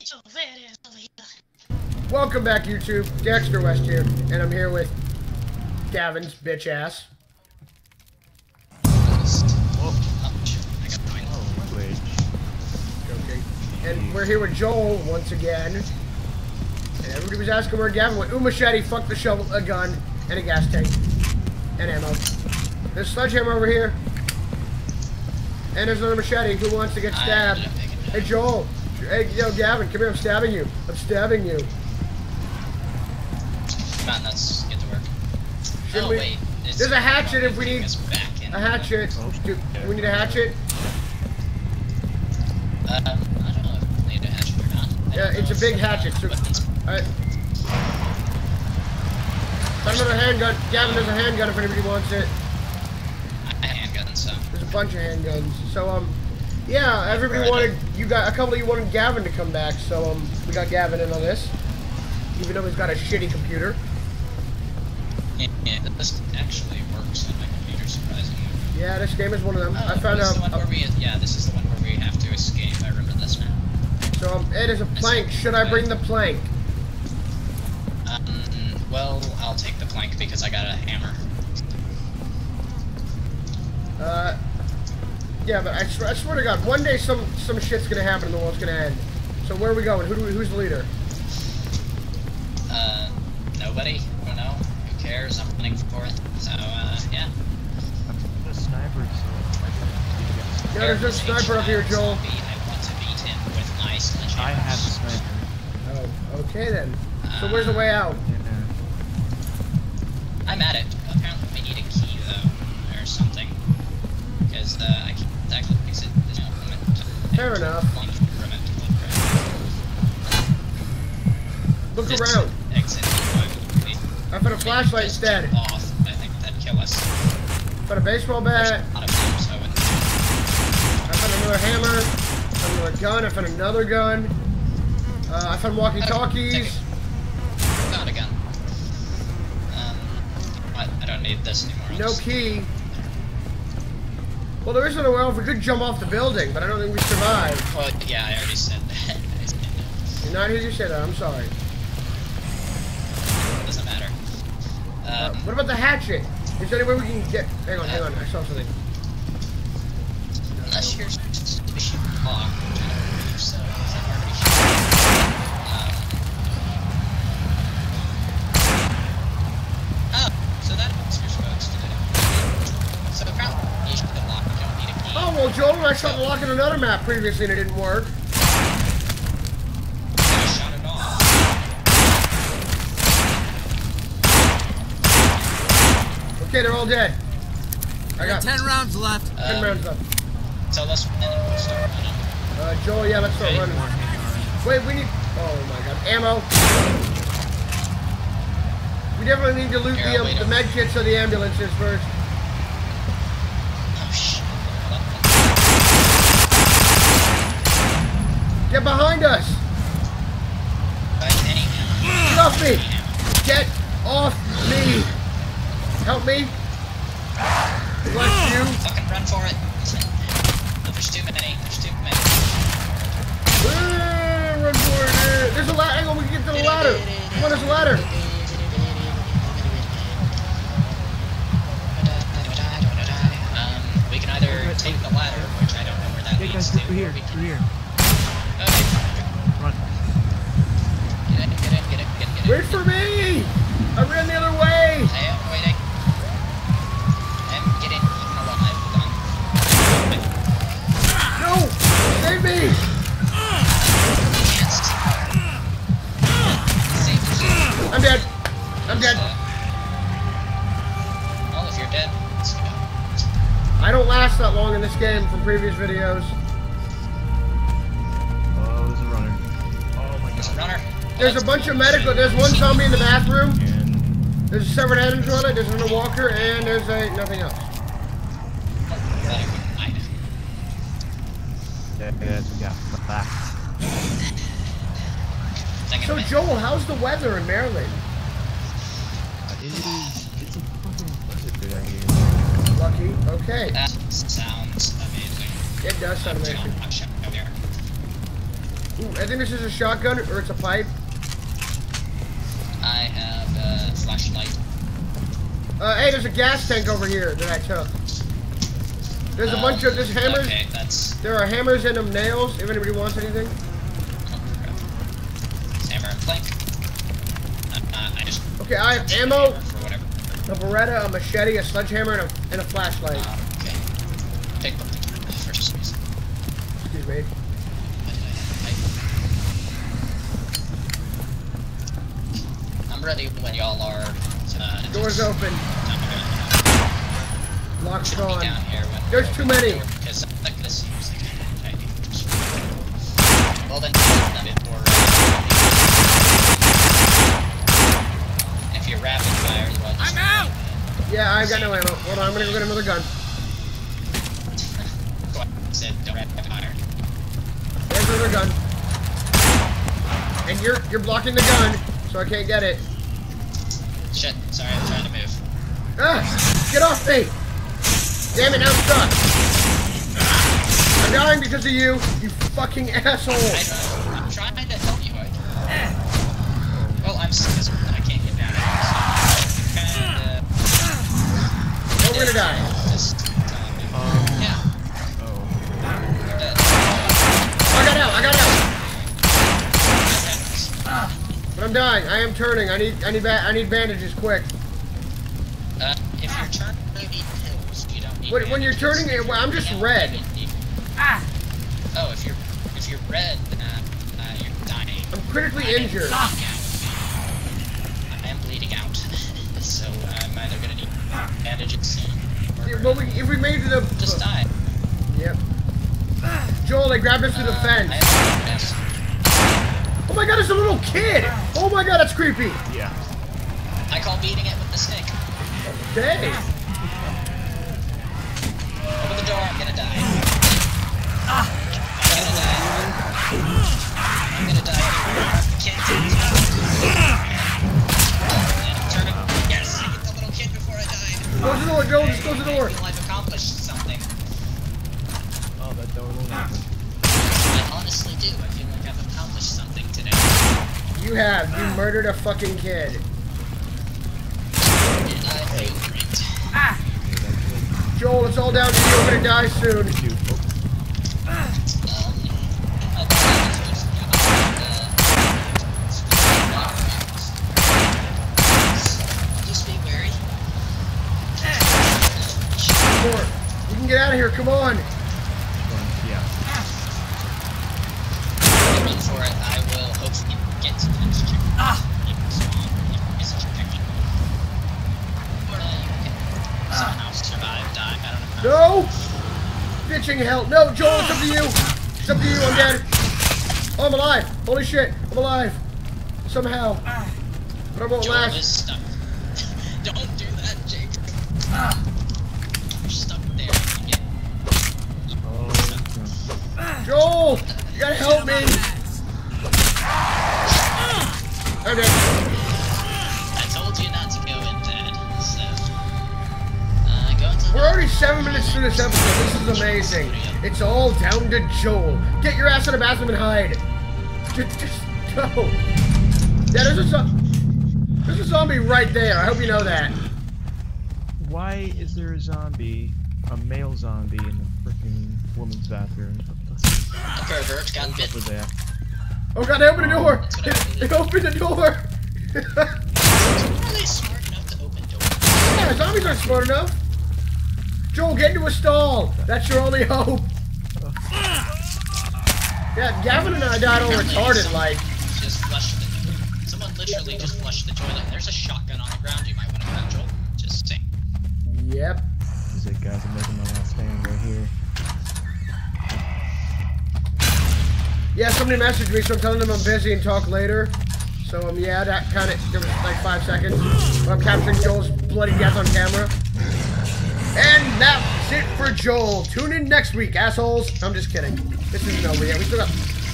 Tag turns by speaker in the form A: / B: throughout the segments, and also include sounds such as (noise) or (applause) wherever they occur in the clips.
A: It's over there, it's over here.
B: Welcome back, YouTube. Dexter West here, and I'm here with Gavin's bitch ass. Okay. And we're here with Joel once again. And everybody was asking where Gavin went. Ooh, machete, fuck the shovel, a gun, and a gas tank. And ammo. There's sledgehammer over here. And there's another machete. Who wants to get stabbed? Hey, Joel. Hey, yo, Gavin, come here. I'm stabbing you. I'm stabbing you.
C: Come on, let's get to work.
B: Should
C: oh,
B: we-
C: wait. it's-
B: There's a hatchet if we
C: taking
B: need-
C: back in.
B: A hatchet. Do, do we need a hatchet?
C: Uh, I don't know if we need a hatchet or not. I
B: Yeah, it's a big hatchet. So, alright. Got another handgun. Gavin, there's a handgun if anybody wants it.
C: I have handguns, so.
B: There's a bunch of handguns. So, um, yeah, everybody wanted, you got, a couple of you wanted Gavin to come back, so, um, we got Gavin in on this. Even though he's got a shitty computer.
C: Yeah, yeah, this actually works on my computer, surprisingly.
B: Yeah, this game is one of them.
C: Oh,
B: I found out.
C: the one where we, yeah, this is the one where we have to escape. I remember this now.
B: so, um, it is a plank. Should I bring the plank?
C: Um, well, I'll take the plank because I got a hammer.
B: Uh, yeah, but I swear, I swear to God, one day some some shit's gonna happen and the world's gonna end. So where are we going? Who do we, who's the leader?
C: Uh, nobody? I don't know. Who cares? I'm running for it. So, uh, yeah.
D: I'm a sniper, so
B: Yeah, there's a sniper up here, Joel.
C: I want to beat him with my sledgehammer.
D: I have a sniper.
B: Oh, okay then. So where's the way out?
C: I'm at it. Apparently, we need a key though, or something, because uh, I
B: Fair enough.
C: One element to look right.
B: Around.
C: Exit.
B: I found a flashlight instead.
C: Off. I think that'd kill us.
B: Found a baseball bat.
C: a lot of them, so it's-
B: I found another hammer. I found another gun. I found another gun. Uh, I found walkie-talkies.
C: Found a gun. Um, I, I don't need this anymore.
B: No key. Well, there isn't a well if we could jump off the building, but I don't think we survive.
C: Well, yeah, I already said that. (laughs) Said that.
B: You're not here to say that. I'm sorry.
C: Doesn't matter.
B: Uh,
C: Um,
B: what about the hatchet? Is there any way we can get? Hang on, hang on. I saw something.
C: unless you're suspicious block, which I don't believe so, because I'm already sure. Um, oh, so that's what you're supposed to do. So apparently you should lock, you don't need a key.
B: Oh well, Joel and I shot the lock in another map previously and it didn't work.
C: I shut it off.
B: Okay, they're all dead. I got
E: Ten rounds left.
B: ten
C: Um,
B: rounds left.
C: Tell let's run and we'll start running.
B: Uh, Joel, yeah, let's start
C: okay.
B: running. Wait, we need. Oh my God, ammo. We definitely need to loot
C: Here,
B: the,
C: I'll
B: um, the med kits or the ambulances first.
C: Oh shit.
B: Get behind us! Get off me! Get off me! Help me! Bless you!
C: Fucking run for it. No, there's too many. There's too many.
B: Ah, run for it! There's a ladder. Hang on, we can get to the ladder. Come on, there's a ladder.
C: Um, we can either take the ladder, which I don't know where that
D: Hey
C: leads
D: guys,
C: to.
D: over here,
C: or we
D: over here. There's a
B: bunch of medical. There's one zombie in the bathroom. There's a severed head on it. There's another walker, and there's a nothing else.
D: yeah, we got back.
B: So Joel, how's the weather in Maryland?
D: It is. It's a fucking blizzard here.
B: Lucky. Okay.
C: That sounds amazing.
B: It does sound amazing.
C: watch out there.
B: Ooh, I think this is a shotgun or it's a pipe.
C: I have a flashlight.
B: Uh, hey, there's a gas tank over here that I took. There's a bunch of there's hammers.
C: Um, Okay, that's
B: There are hammers and them nails. If anybody wants anything.
C: oh, hammer and plank. Uh, uh, I just
B: Okay, I have ammo, a Beretta, a machete, a sledgehammer, and a, and a flashlight.
C: Uh, okay. Take the first piece.
B: Excuse me.
C: I'm ready when y'all are. Uh,
B: Doors open.
C: I'm gonna
B: Lock's
C: be
B: on.
C: down here when
B: There's too many.
C: Because like this seems like kind of. Well then, a bit more. If you're rapid fire, well, just,
A: I'm out!
B: Yeah, I got no ammo. Hold on, I'm gonna go get another gun. (laughs)
C: Said don't rapid fire.
B: There's another gun. And you're you're blocking the gun, so I can't get it.
C: Shit, sorry, I'm trying to move.
B: Ah! Get off me! Damn it, now I'm stuck. I'm dying because of you, you fucking asshole.
C: I, I'm trying to help you. I, well, I'm sick as I can't get down. So kinda.
B: Oh, we're gonna die. Dying. I am turning. I need I need ba- I need bandages quick.
C: Uh, if you're turning, you need pills. You don't need.
B: When, when you're
C: bandages.
B: turning, I'm just
C: Yeah,
B: red.
C: you need- Oh, if you're if you're red, uh, uh, you're dying.
B: I'm critically
C: I'm
B: injured.
C: I am bleeding out, (laughs) so I'm either gonna need bandages soon. or
B: Yeah, Well, we, if we made it to the
C: just die.
B: Yep. Joel, they grabbed us to the
C: Uh,
B: fence.
C: I have yes.
B: Oh my god, it's a little kid! Oh my god, that's creepy!
D: Yeah.
C: I call beating it with the stick.
B: Hey!
C: Open the door. I'm gonna die. Ah! I'm gonna die. I'm gonna die. I can't take it. Turn it. Yes, I get the little kid before I die.
B: Close the door, Joel, just close the door.
C: I feel I've accomplished something.
D: Oh, that door won't open.
C: I honestly do. I feel like I've accomplished something today.
B: You have. You murdered a fucking kid.
C: Great.
B: Joel, it's all down to you. I'm gonna die soon. You can get out of here. Come on.
D: run. Yeah.
C: Run for it. I will hopefully get to the next check. Ah! Is it checkpoint? Uh, you can somehow survive, die. I don't know.
B: No! Hell. No, Joel, it's up to you. It's up to you. I'm dead. Oh, I'm alive. Holy shit. I'm alive. Somehow. But I won't
C: Joel
B: last.
C: is stuck. (laughs) don't do that, Jake. You're stuck there. You get
D: Oh.
B: Joel! You gotta help me! I'm dead. Seven minutes through this episode. This is amazing. It's all down to Joel. Get your ass in the bathroom and hide. Just, just go. Yeah, there's a, there's a zombie right there. I hope you know that.
D: Why is there a zombie, a male zombie, in the freaking woman's bathroom? What the
C: A pervert got
D: fuck
C: bit.
D: was that?
B: Oh god, they opened the door.
C: That's
B: They, they opened the door.
C: Are they smart enough to open doors?
B: yeah, zombies aren't smart enough. Joel, get into a stall. That's your only hope. Yeah, Gavin and I died all retarded like.
C: Just flushed the Someone literally just flushed the toilet. There's a shotgun on the ground you might want to grab, Joel. Just saying.
B: Yep.
D: Is it guys? I'm making my last stand right here.
B: Yeah, somebody messaged me, so I'm telling them I'm busy and talk later. So, um, yeah, that kind of, there was like five seconds. I'm capturing Joel's bloody death on camera. And that's it for Joel. Tune in next week, assholes. I'm just kidding. This isn't over yet. We still got,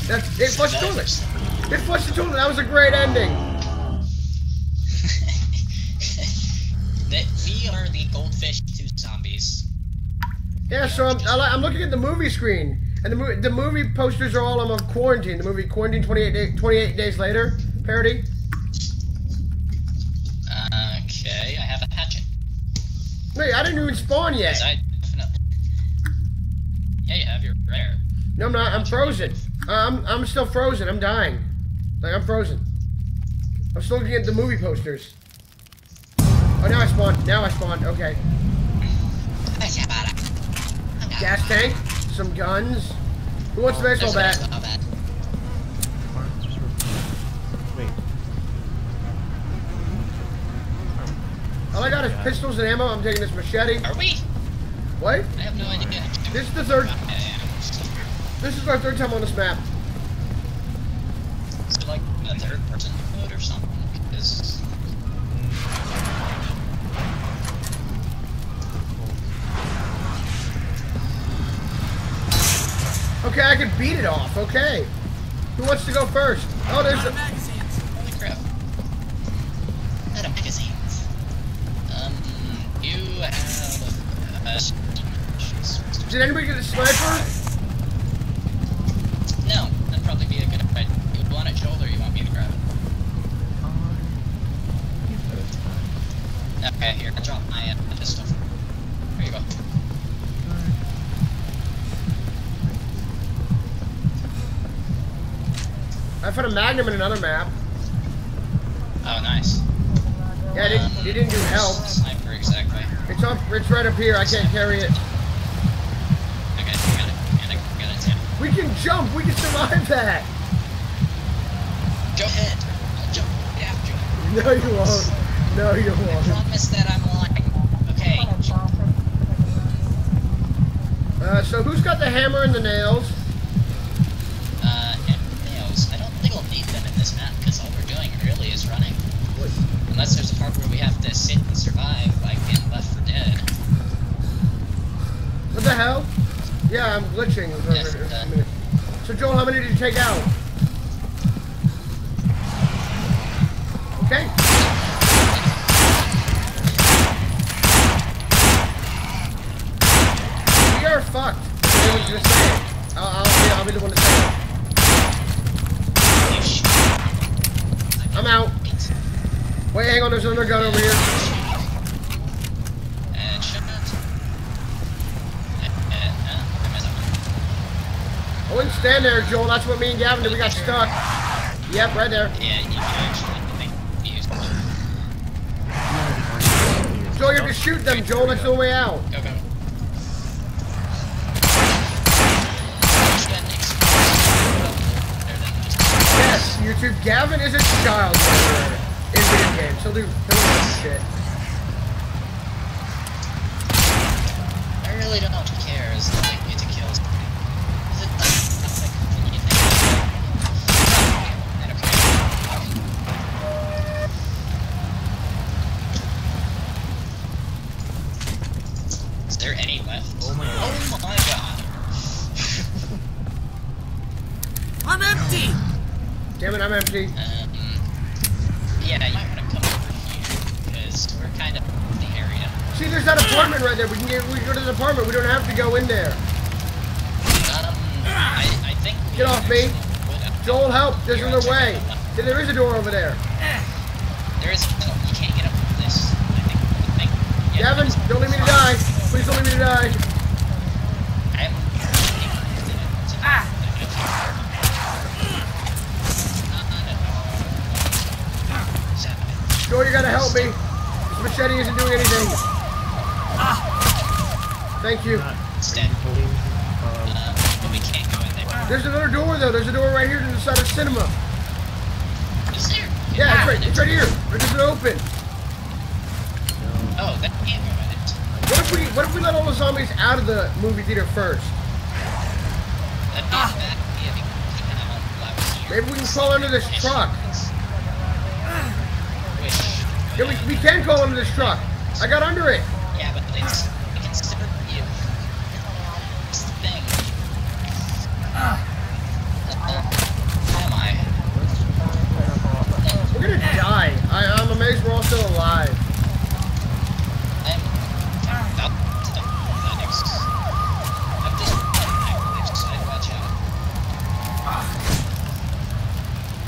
B: that's, it flushed the toilet. It flushed the toilet. That was a great ending. (laughs)
C: that we are the goldfish to zombies.
B: Yeah, so I'm, I'm looking at the movie screen, And the movie, the movie posters are all of quarantine. The movie Quarantine 28, day, 28 Days Later parody.
C: Okay, I have a hatchet.
B: Wait, I didn't even spawn yet.
C: I definitely. Yeah, you have your rare.
B: No, I'm not. I'm frozen. Uh, I'm I'm still frozen. I'm dying. Like I'm frozen. I'm still looking at the movie posters. Oh, now I spawned. Now I spawned. Okay. (laughs) Gas tank. Some guns. Who wants the baseball bat?
D: Mark, just real- Wait.
B: All I got is pistols and ammo. I'm taking this machete.
C: Are we?
B: What?
C: I have no idea.
B: This is the third. This is our third time on this map.
C: Is it like a third person mode or something? Because
B: Okay, I can beat it off. Okay. Who wants to go first? Oh, there's a.
C: holy crap. Out of magazines.
B: Did anybody get a sniper?
C: No, that'd probably be a good idea. You want it, or you want me to grab it?
D: Um, keep that aside.
C: Okay, here, I drop my uh, pistol. There you go.
B: I found a magnum in another map.
C: Oh, nice.
B: Yeah, it didn't,
C: Um,
B: it didn't do help.
C: Sniper, exactly.
B: It's up. It's right up here. I can't carry it.
C: Okay, I got it. And I got it too.
B: We can jump. We can survive that.
C: Go ahead. I'll jump after you. (laughs)
B: No, you won't. No, you
C: I
B: won't.
C: promise that I'm lying. Okay.
B: Uh, so who's got the hammer and the nails?
C: Uh, and nails. I don't think we'll need them in this map because all we're doing really is running. Unless there's a part where we have to sit and survive, like in Left 4 Dead.
B: What the hell? Yeah, I'm glitching.
C: Yes.
B: So Joel, how many did you take out? Okay. We are fucked. Anyone's gonna say it. I'll, I'll, be, I'll be the one to say it. I'm out.
C: Wait.
B: Hang on. There's another gun over here.
C: I
B: wouldn't stand there, Joel. That's what me and Gavin did. We got stuck. Yep, right there.
C: Yeah, you actually use
B: Joel, you have to shoot them, Joel. That's the way out.
C: go.
B: Yes, YouTube. Gavin is a child in video games. He'll do, he'll do shit.
C: I really don't care as long as I get to kill somebody. Is it like, you think I don't care. Is there any left?
D: Oh my god.
C: Oh my god. (laughs)
A: I'm empty!
B: Damn it, I'm empty.
C: Um, yeah, you might want to come over here, because we're kind of in the area.
B: See, there's that apartment right there. We can get, we can go to the apartment. We don't have to go in there.
C: Um, I, I think
B: Get off me.
C: actually would have-
B: Joel, help. There's another way. Yeah, there is a door over there.
C: There is no, you can't get up this. I think, I think. Yeah,
B: Gavin, don't leave me to die. Please don't leave me to die.
C: I'm.
A: Ah!
B: Joel, you gotta help me. This machete isn't doing anything. Thank you.
D: Not
C: It's dead.
D: holding, uh,
C: but we can't go in there.
B: There's another door though. There's a door right here to the side of cinema.
C: Is there?
B: Yeah, it's right, it's right here. It doesn't open.
C: Oh, that can't go in it.
B: What if we what if we let all the zombies out of the movie theater first?
C: That'd be a bad idea because we have all left here.
B: Maybe we can crawl under this truck. Yeah, we, we can crawl under this truck. I got under it.
C: Yeah, but it's
B: still alive.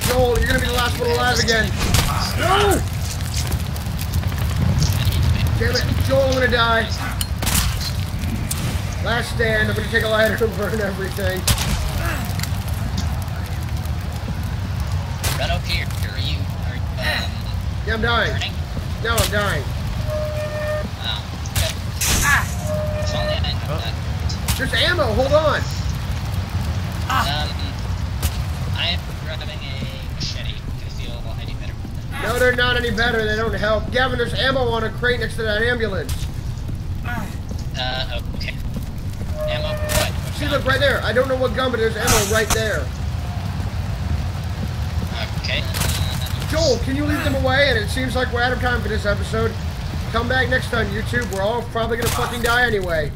C: Joel, you're gonna be the
B: last one alive again. No! Damn it, Joel, I'm gonna die. Last stand, I'm gonna take a lighter and burn everything. Yeah, I'm dying.
C: burning?
B: No, I'm dying.
C: Oh, okay. If only I
D: Oh.
B: There's ammo, hold on.
C: Um, I am grabbing a machete. I feel any better.
B: No, they're not any better, they don't help. Gavin, there's ammo on a crate next to that ambulance.
C: Uh, okay. Ammo. What?
B: See, look right there. I don't know what gun, but there's ammo right there.
C: Okay.
B: Joel, can you leave them away? And it seems like we're out of time for this episode. Come back next time, YouTube. We're all probably gonna fucking die anyway.